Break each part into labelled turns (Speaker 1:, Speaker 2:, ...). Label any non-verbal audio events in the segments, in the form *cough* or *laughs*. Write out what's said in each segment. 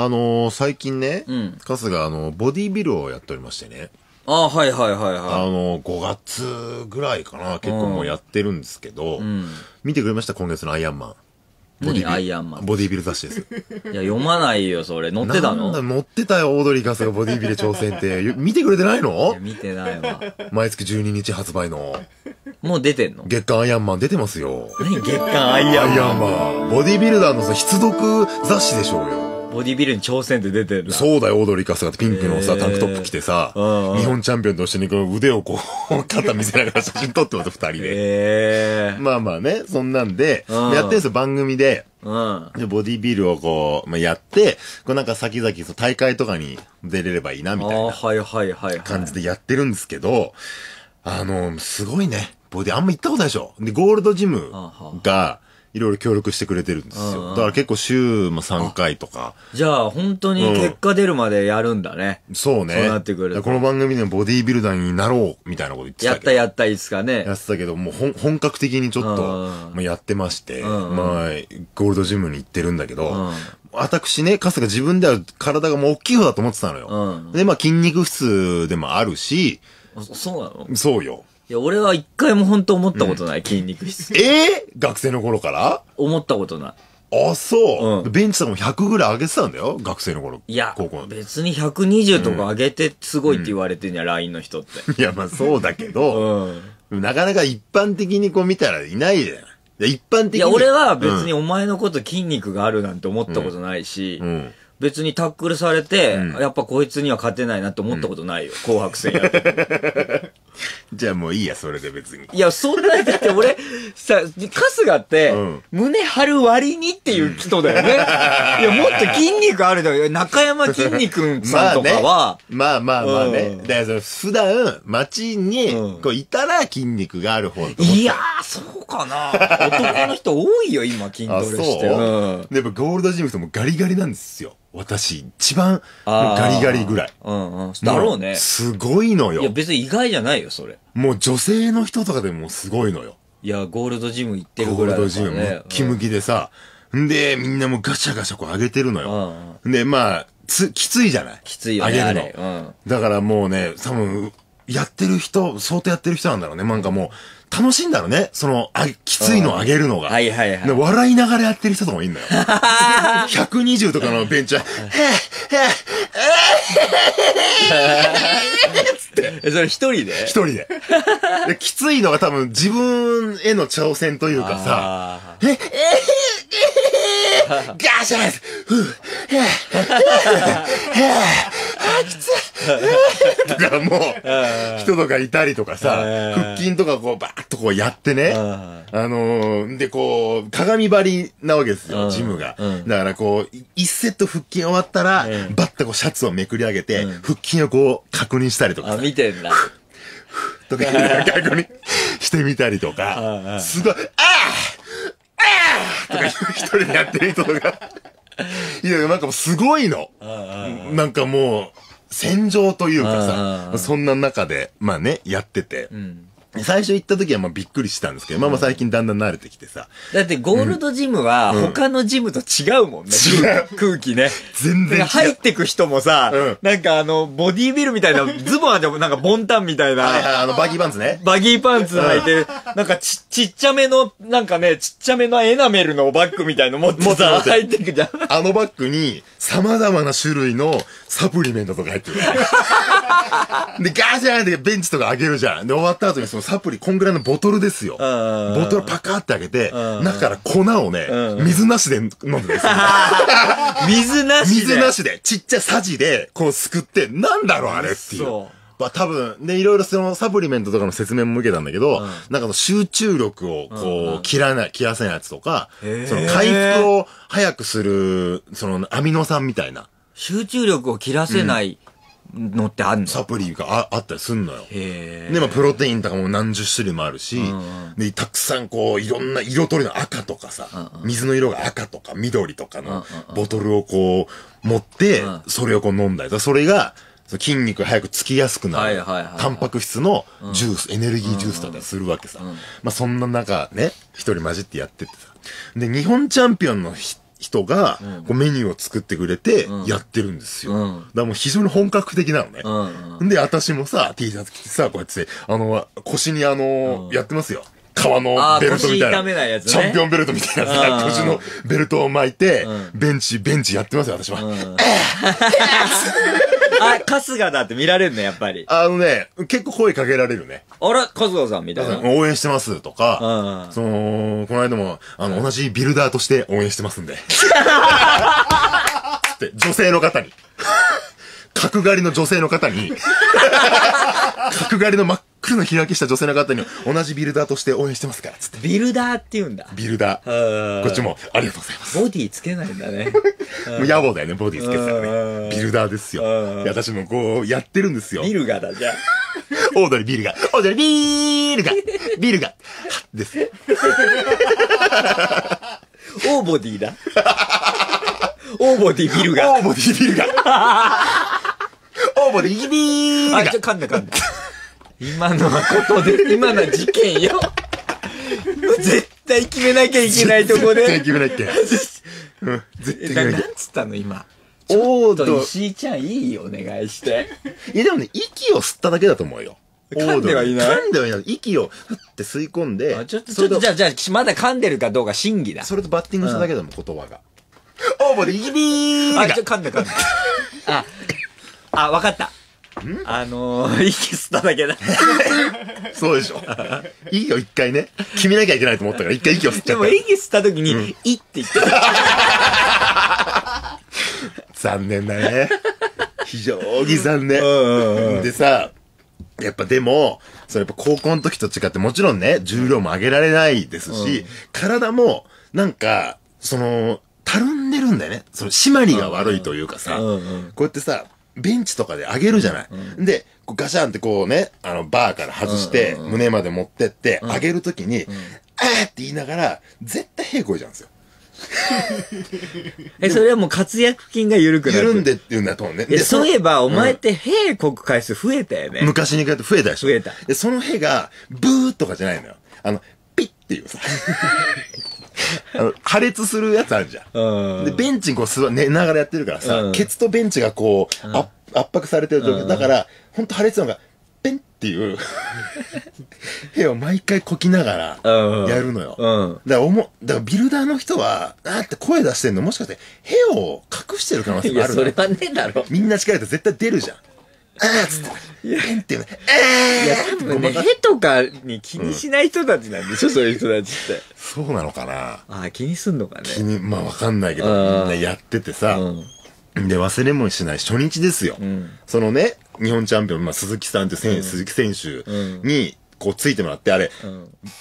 Speaker 1: あのー最近ね、
Speaker 2: うん
Speaker 1: 春日、あの、ボディービルをやっておりましてね。
Speaker 2: ああ、はいはいはい
Speaker 1: あ
Speaker 2: は
Speaker 1: のー、5月ぐらいかな、結構もうやってるんですけど、
Speaker 2: い。うん。
Speaker 1: 見てくれました？今月のアイアンマン。ボディ
Speaker 2: アイアンマン？
Speaker 1: ボディービル雑誌です。*laughs*
Speaker 2: いや、読まないよ、それ。載ってたの？
Speaker 1: 乗ってたよ、オードリー・春日ボディービル挑戦って。よ *laughs* 見てくれてない
Speaker 2: い
Speaker 1: の
Speaker 2: や見てないわ。
Speaker 1: 毎月12日発売の
Speaker 2: もう出てんの？
Speaker 1: 月刊アイアンマン出てますよ。
Speaker 2: 何？月刊アイアンマン？
Speaker 1: アイアンマン。ボディービルダーのさ、必読雑誌でしょうよ。
Speaker 2: ボディビルに挑戦って出てる。
Speaker 1: そうだよ、オードリー・春日ってピンクのさ、タンクトップ着てさ、
Speaker 2: うんうん
Speaker 1: 日本チャンピオンと一緒にこう腕をこう、肩見せながら写真撮ってます、二人で。
Speaker 2: ええ
Speaker 1: まあまあね、そんなんで、
Speaker 2: うん
Speaker 1: やってんすよ、番組で。
Speaker 2: うん。
Speaker 1: で、ボディビルをこう、まあ、やって、こうなんか先々そう大会とかに出れればいいな、みたいな
Speaker 2: はいはいはいはい。
Speaker 1: 感じでやってるんですけど、あの、すごいね。ボディ、あんま行ったことないでしょ。で、ゴールドジムが、いろいろ協力してくれてるんです
Speaker 2: うんう
Speaker 1: よ。
Speaker 2: ん
Speaker 1: だから結構週も3回とか。
Speaker 2: じゃあ、本当に結果出るまでやるんだね。
Speaker 1: そうね。
Speaker 2: そうなってくる
Speaker 1: この番組でもボディービルダーになろう、みたいなこと言って
Speaker 2: や
Speaker 1: たけど。
Speaker 2: ったやった、いつかね
Speaker 1: や。ってたけど、もう本本格的にちょっと、やってまして、
Speaker 2: うんうん
Speaker 1: まあ、ゴールドジムに行ってるんだけど、
Speaker 2: うん
Speaker 1: 私ね、かすが自分では体がもう大きい方だと思ってたのよ。
Speaker 2: うん
Speaker 1: で、まあ筋肉質でもあるし、
Speaker 2: そそうなの？
Speaker 1: そうよ。
Speaker 2: いや、俺は一回も本当思ったことない、筋肉質。
Speaker 1: えー、学生の頃から？
Speaker 2: 思ったことない。
Speaker 1: あ、そう、
Speaker 2: うん
Speaker 1: ベンチとかも100ぐらい上げてたんだよ学生の頃。
Speaker 2: いや
Speaker 1: 高校、の
Speaker 2: 別に120とか上げてすごいって言われてんや、LINE の人って。*laughs*
Speaker 1: いや、まあそうだけど、
Speaker 2: うん。
Speaker 1: なかなか一般的にこう見たらいないじゃん。で一般的に。
Speaker 2: いや、俺は別に
Speaker 1: うん
Speaker 2: お前のこと筋肉があるなんて思ったことないし、
Speaker 1: うん
Speaker 2: 別にタックルされて、
Speaker 1: うん
Speaker 2: やっぱこいつには勝てないなって思ったことないよ。紅白戦やってて。*laughs*
Speaker 1: じゃあもういいや、それで別に。
Speaker 2: いや、そんな、だって俺、さ、春日って、
Speaker 1: うん
Speaker 2: 胸張る割にっていう人だよね。いや、もっと筋肉あるだよ。中山筋肉さんとかは、*laughs*
Speaker 1: まあまあまあね。
Speaker 2: うん
Speaker 1: だからその普段、街に
Speaker 2: うん、
Speaker 1: こういたら筋肉がある方だと思って
Speaker 2: いやー、そうかな。男の人多いよ、今、筋ト *laughs*
Speaker 1: あ、
Speaker 2: レ
Speaker 1: そう、
Speaker 2: して。うん。
Speaker 1: でやっぱゴールドジムともガリガリなんですよ。私、一番、ガリガリぐらい。
Speaker 2: うんうん。だろう
Speaker 1: も
Speaker 2: ね。
Speaker 1: すごいの
Speaker 2: いや、
Speaker 1: よ。
Speaker 2: 別に意外じゃないよ、それ。
Speaker 1: もう女性の人とかでもすごいのよ。
Speaker 2: いや、ゴールドジム行ってる
Speaker 1: ゴール
Speaker 2: ぐらいだ
Speaker 1: ドジムムッ。キムキでさ。んで、みんなもうガシャガシャこう上げてるのよ。で、まあ、つ、きついじゃない？
Speaker 2: きついよね、
Speaker 1: 上げるの。
Speaker 2: うん。
Speaker 1: だからもうね、多分、やってる人、相当やってる人なんだろうね。なんかもう、楽しいんだろうね。その、あ、きついの上げるのが。
Speaker 2: はいはいはい
Speaker 1: で笑いながらやってる人とかもいるのよ。*laughs* 120とかのベンチは、へ
Speaker 2: え、それ一人で
Speaker 1: 一人で。できついのが多分自分への挑戦というかさ、
Speaker 2: あ
Speaker 1: え、え、え、ガシャンふう、へへあ、きつい。*laughs* とかもう、人とかいたりとかさ、腹筋とかこうバーッとこうやってね、
Speaker 2: ー
Speaker 1: あのー、で、こう、鏡張りなわけですよ、
Speaker 2: うん。
Speaker 1: ジムが。
Speaker 2: うん。
Speaker 1: だからこう、い一セット腹筋終わったら、
Speaker 2: うん。
Speaker 1: バッとこうシャツをめくり上げて、腹筋をこう確認したりとか。
Speaker 2: あ、
Speaker 1: さ、
Speaker 2: 見てんだ。
Speaker 1: とか、確認してみたりとか、
Speaker 2: ん
Speaker 1: すごい、ああああとか一人でやってる人とか、いや、なんかすごいの。なんかもう、戦場というかさ
Speaker 2: う、ん
Speaker 1: そんな中で、まあね、やってて。
Speaker 2: うん。
Speaker 1: 最初行った時はまあびっくりしたんですけど、まあまあ最近だんだん慣れてきてさ、
Speaker 2: だってゴールドジムは他のジムと違うもんね。
Speaker 1: 違う
Speaker 2: 空気ね。
Speaker 1: 全然違う。
Speaker 2: で入ってく人もさ、
Speaker 1: うん
Speaker 2: なんかあの、ボディービルみたいな、*laughs* ズボンはでもなんかボンタンみたい
Speaker 1: はいはい、
Speaker 2: な、
Speaker 1: あの、バギーパンツね。
Speaker 2: バギーパンツ履いて、なんかち、ちっちゃめの、なんかね、ちっちゃめのエナメルのバッグみたいの持ってさ、入ってくじゃん。
Speaker 1: あのバッグに様々な種類のサプリメントとか入ってる。*laughs* で、ガーシャーンってベンチとか上げるじゃん。で、終わった後にそのサプリ、こんぐらいのボトルですよ。
Speaker 2: うん
Speaker 1: ボトルパカーって開けて、
Speaker 2: うん
Speaker 1: 中から粉をね、
Speaker 2: うん
Speaker 1: 水なしで飲んでるんですよ。*laughs*
Speaker 2: 水なしで？
Speaker 1: 水なしで、ちっちゃいサジで、こうすくって、なんだろうあれっていう。
Speaker 2: そ
Speaker 1: まあ多分、で、いろいろそのサプリメントとかの説明も受けたんだけど、なんかの集中力をこう、切らない、切らせないやつとかその回復を早くする、そのアミノ酸みたいな。
Speaker 2: 集中力を切らせないのってあんの、
Speaker 1: サプリがああったりすんのよ。
Speaker 2: へ
Speaker 1: で、まあ、プロテインとかも何十種類もあるし、
Speaker 2: ん
Speaker 1: で、たくさんこう、いろんな色とりの赤とかさ、水の色が赤とか緑とかのボトルをこう、持って
Speaker 2: うん、
Speaker 1: それをこう飲んだりそれが、筋肉が早くつきやすくなるタンパク質のジュース、エネルギージュースだったりするわけさ。まあ、そんな中ね、一人混じってやっててさ。で、日本チャンピオンのひ人が、こうメニューを作ってくれて
Speaker 2: うん、
Speaker 1: やってるんですよ。
Speaker 2: うん
Speaker 1: だからもう非常に本格的なのね。
Speaker 2: うんうん。
Speaker 1: で、私もさ、T シャツ着てさ、こうやって、あの、腰にあの、
Speaker 2: うん
Speaker 1: やってますよ。革のベルトみたいな。
Speaker 2: 腰痛めないやつね
Speaker 1: チャンピオンベルトみたいな
Speaker 2: うん
Speaker 1: さ、腰のベルトを巻いて
Speaker 2: うん、
Speaker 1: ベンチ、ベンチやってますよ、私は。
Speaker 2: うんあ、春日だって見られるね、やっぱり。
Speaker 1: あのね、結構声かけられるね。
Speaker 2: あら、春日さんみたいな。
Speaker 1: 応援してますとか、
Speaker 2: うん
Speaker 1: その、この間も、あの、同じビルダーとして応援してますんで。つって、女性の方に。角刈りの女性の方に、角刈りの真っ黒な日焼けした女性の方に、同じビルダーとして応援してますから、つって。
Speaker 2: ビルダーって言うんだ。
Speaker 1: ビルダー。こっち
Speaker 2: も。
Speaker 1: も、ありがとうございます。
Speaker 2: ボディつけないんだね。*laughs*
Speaker 1: もう野暮だよね、ボディつけてたら
Speaker 2: うん
Speaker 1: ね。ビルダーですよ。
Speaker 2: うん
Speaker 1: いや私もこう、やってるんですよ。
Speaker 2: ビルガだ、じゃあ。*laughs*
Speaker 1: オードリービルが、オードリービールが、ビルが、です。*laughs*
Speaker 2: オーボディだ。オーボディビルガ。
Speaker 1: オーボディビルが。オーボディビー
Speaker 2: あ、
Speaker 1: ルが
Speaker 2: ちょ、。噛んだ噛んだ。今のはことで、*laughs* 今のは事件よ。絶対決めなきゃいけないとこ
Speaker 1: 絶対
Speaker 2: で。
Speaker 1: 決めないっけ。*laughs* うん、絶対決
Speaker 2: な
Speaker 1: めなっ
Speaker 2: ないんつったの今？
Speaker 1: け。オー
Speaker 2: と
Speaker 1: ド、
Speaker 2: 石井ちゃんいいよ、お願いして。
Speaker 1: いやでもね、息を吸っただけだと思うよ。
Speaker 2: 噛んではいない？
Speaker 1: 噛んではいない。息をふって吸い込んで、
Speaker 2: あちょっと、ちょっと、じゃあ、じゃあ、まだ噛んでるかどうか審議だ。
Speaker 1: それとバッティングしただけだもん、言葉が。オーボディビール
Speaker 2: あ、
Speaker 1: が
Speaker 2: ちょ、。噛んだ噛んだ。*laughs* あ、あ、わかった。あのー、息吸っただけだ。*laughs*
Speaker 1: そうでしょ。息を一回ね、決めなきゃいけないと思ったから、*laughs* 一回息を吸っち
Speaker 2: でも、
Speaker 1: ゃった。
Speaker 2: 息吸った時に、いって言ってた。*laughs*
Speaker 1: 残念だね。非常に残念。
Speaker 2: ん
Speaker 1: でさ、やっぱでも、それやっぱ高校の時と違ってもちろんね、重量も上げられないですし、体も、なんか、その、たるんでるんだよね。その、締まりが悪いというかさ、
Speaker 2: うんうん
Speaker 1: こうやってさ、ベンチとかで上げるじゃない。で、こうガシャンってこうね、あの、バーから外して、胸まで持ってって、上げるときに、あーって言いながら、絶対平行じゃんですよ。*laughs*
Speaker 2: え、それはもう活躍筋が緩くなる。
Speaker 1: 緩んでっていうんだと思うね。
Speaker 2: いや、そうい
Speaker 1: え
Speaker 2: えば、お前って、兵国回数増えたよね。
Speaker 1: 昔に比べて増えたでしょ
Speaker 2: 増えた
Speaker 1: で、そのへが、ブーとかじゃないのよ。あの、ピッっていうさ。*laughs* あの、破裂するやつあるじゃん。
Speaker 2: うん。
Speaker 1: で、ベンチにこう座、寝ながらやってるからさ、
Speaker 2: うん
Speaker 1: ケツとベンチがこう、圧圧迫されてる状況。だから、ほんと破裂のが、ペンっていう、*laughs* 部を毎回こきながら、
Speaker 2: うん
Speaker 1: やるのよ。
Speaker 2: うん。
Speaker 1: だから、おも、だからビルダーの人は、あーって声出してんの、もしかして、部を隠してる可能性もある
Speaker 2: それはねえだろ。
Speaker 1: みんな力入れ絶対出るじゃん。あーっつって、ペンっていうね、
Speaker 2: いや、
Speaker 1: えー
Speaker 2: 多分ね、へとかに気にしない人たちなんでしょ、そういう人たちって。
Speaker 1: そうなのかな
Speaker 2: ああ、気にすんのかね。
Speaker 1: 気に、まあわかんないけど、
Speaker 2: うん
Speaker 1: みんなやっててさ、
Speaker 2: うん。
Speaker 1: で、忘れもしない初日ですよ。
Speaker 2: ん
Speaker 1: そのね、日本チャンピオン、まあ、鈴木さんって選手、鈴木選手に、こう、ついてもらって、あれ、
Speaker 2: ん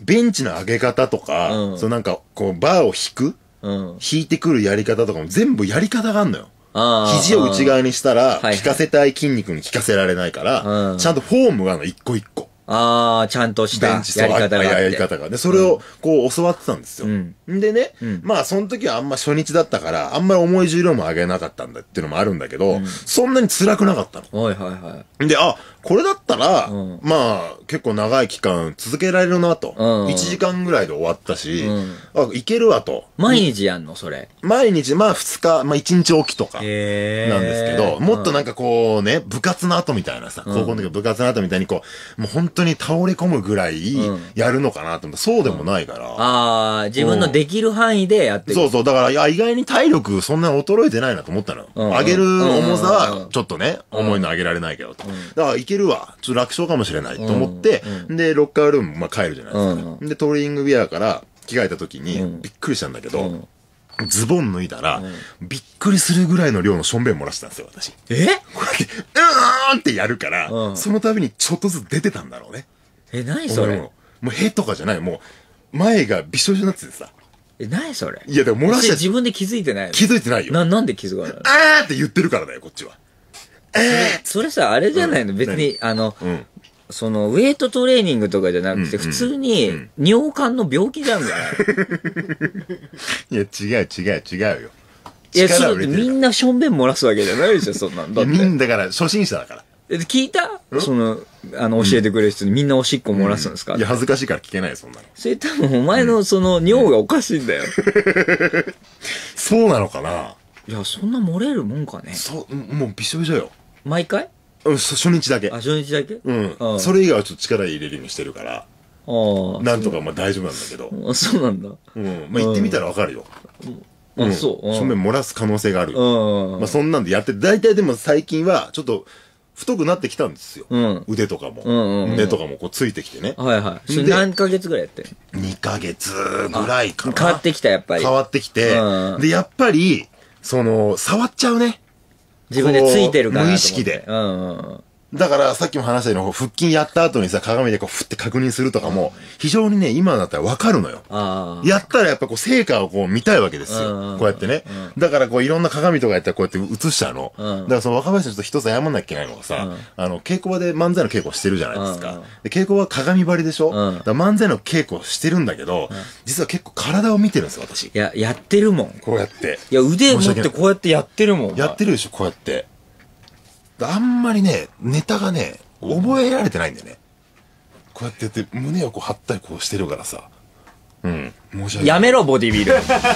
Speaker 1: ベンチの上げ方とか、
Speaker 2: うん
Speaker 1: そのなんか、こう、バーを引く
Speaker 2: うん。
Speaker 1: 引いてくるやり方とかも全部やり方があんのよ。肘を内側にしたら、
Speaker 2: はい
Speaker 1: 効かせたい筋肉に効かせられないから、
Speaker 2: うん
Speaker 1: ちゃんとフォームがの、一個一個。
Speaker 2: ああ、ちゃんとしたやり方が。
Speaker 1: やり方が。で、それをこう教わってたんですよ。
Speaker 2: うん
Speaker 1: でね、
Speaker 2: ん
Speaker 1: まあその時はあんま初日だったから、あんまり重い重量も上げなかったんだっていうのもあるんだけど、そんなに辛くなかったの。
Speaker 2: はいはいはい。
Speaker 1: で、あ、これだったら、
Speaker 2: うん
Speaker 1: まあ、結構長い期間続けられるなと。
Speaker 2: うん
Speaker 1: 1時間ぐらいで終わったし、
Speaker 2: うん
Speaker 1: あ、いけるわと。
Speaker 2: 毎日やんの、それ？
Speaker 1: 毎日、まあ2日、まあ1日おきとか。
Speaker 2: へ
Speaker 1: なんですけど、もっとなんかこうね、部活の後みたいなさ、高校の時の部活の後みたいにこう、もう本当に倒れ込むぐらい
Speaker 2: うん
Speaker 1: やるのかなと思ったそうでもないから。
Speaker 2: ああ、自分のできる範囲でやって
Speaker 1: そうそう。だから、いや、意外に体力そんな衰えてないなと思ったのよ。
Speaker 2: うん
Speaker 1: 上げる重さ
Speaker 2: うん
Speaker 1: は、ちょっとね、重いの上げられないけどと。だから、いけるわ。ちょっと楽勝かもしれないと思って、で、ロッカールーム、まあ、帰るじゃないですか。
Speaker 2: う
Speaker 1: で、トレーニングウェアから着替えた時に、
Speaker 2: うん
Speaker 1: びっくりしたんだけど、
Speaker 2: うん
Speaker 1: ズボン脱いだら、びっくりするぐらいの量のしょんべん漏らしたんですよ、私。
Speaker 2: え？
Speaker 1: これで、うーんってやるから、
Speaker 2: うん
Speaker 1: その度にちょっとずつ出てたんだろうね。
Speaker 2: え、何それ？
Speaker 1: 俺ももう、へとかじゃない。もう、前がびしょびしょになっててさ。
Speaker 2: え、何それ？
Speaker 1: いや、でも漏らした
Speaker 2: 自分で気づいてないの？
Speaker 1: 気づいてないよ。
Speaker 2: な、なんで気づかないの？
Speaker 1: あーって言ってるからだよ、こっちは。*laughs*
Speaker 2: それさ、あれじゃないの、
Speaker 1: うん
Speaker 2: 別に、あの、
Speaker 1: うん。
Speaker 2: その、ウェイトトレーニングとかじゃなくて、普通に、尿管の病気なんじゃない？*laughs*
Speaker 1: いや、違う違う違うよ。
Speaker 2: いや、
Speaker 1: 力
Speaker 2: そう、
Speaker 1: を入れて
Speaker 2: みんなしょんべん漏らすわけじゃないでしょ、そんなん。だって。
Speaker 1: みんなだから、初心者だから。
Speaker 2: え聞いた？その、あの、教えてくれる人にみんなおしっこ漏らすんですか、
Speaker 1: いや、恥ずかしいから聞けないよ、そんなの。
Speaker 2: それ多分お前のその尿がおかしいんだよ。*laughs*
Speaker 1: そうなのかな？い
Speaker 2: や、そんな漏れるもんかね。
Speaker 1: そう、もうびしょびしょよ。
Speaker 2: 毎回？
Speaker 1: うん、そ初日だけ
Speaker 2: あ、。初日だけ？
Speaker 1: うん。
Speaker 2: あ
Speaker 1: それ以外はちょっと力入れるようにしてるから、
Speaker 2: ああ。
Speaker 1: なんとかまあ大丈夫なんだけど。
Speaker 2: あそうなんだ。
Speaker 1: うん。まあ行ってみたらわかるよ。
Speaker 2: あ、
Speaker 1: ん
Speaker 2: そう。
Speaker 1: 正面漏らす可能性がある。
Speaker 2: うん。
Speaker 1: まあそんなんでやって、大体でも最近はちょっと太くなってきたんですよ。
Speaker 2: うん。
Speaker 1: 腕とかも、
Speaker 2: んうんうん
Speaker 1: 胸とかもこうついてきてね。
Speaker 2: はいはい。それ
Speaker 1: で
Speaker 2: 何ヶ月ぐらいやってん
Speaker 1: 2ヶ月ぐらいかな。
Speaker 2: 変わってきた、やっぱり
Speaker 1: 変。わってきて、
Speaker 2: うん
Speaker 1: で、やっぱり、その、触っちゃうね。
Speaker 2: 自分でついてるから。
Speaker 1: 無意識で
Speaker 2: うんうんうん。
Speaker 1: だから、さっきも話したように、腹筋やった後にさ、鏡でこう、ふって確認するとかも、非常にね、今だったらわかるのよ。やったらやっぱこう、成果をこう、見たいわけです。よこうやってね。だからこう、いろんな鏡とかやったらこうやって映しちゃうの。
Speaker 2: うん
Speaker 1: だからその若林さんちょっと一つ謝んなきゃいけないのがさ、あの、稽古場で漫才の稽古してるじゃないですか。で、稽古場は鏡張りでしょ？
Speaker 2: うん
Speaker 1: だから漫才の稽古してるんだけど、実は結構体を見てるんですよ、私。
Speaker 2: いや、やってるもん。
Speaker 1: こうやって。
Speaker 2: いや、腕持ってこうやってやってるもん。
Speaker 1: やってるでしょ、こうやって。あんまりね、ネタがね、覚えられてないんだよね。こうやってやって、胸をこう張ったりこうしてるからさ。うん。申し訳ない。
Speaker 2: やめろ、ボディビル。